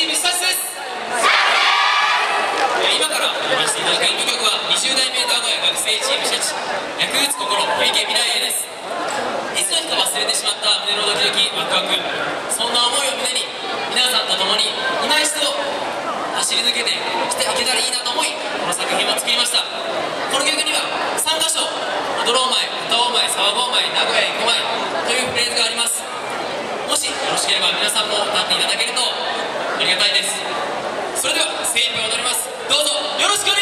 チーム久志です今から流していただく演舞曲は20代目名古屋学生チームシャチ薬物心小池未来へですいつの日か忘れてしまった胸のドキドキワクワクそんな思いを胸に皆さんと共に今一度走り抜けてしていけたらいいなと思いこの作品を作りましたこの曲には3箇所「踊ろうまい歌おうまい騒ごうまい名古屋へ行こうまい」というフレーズがあります？もしよろしければ皆さんも歌っていただけるとありがたいですそれでは精一杯踊りますどうぞよろしくお願いします。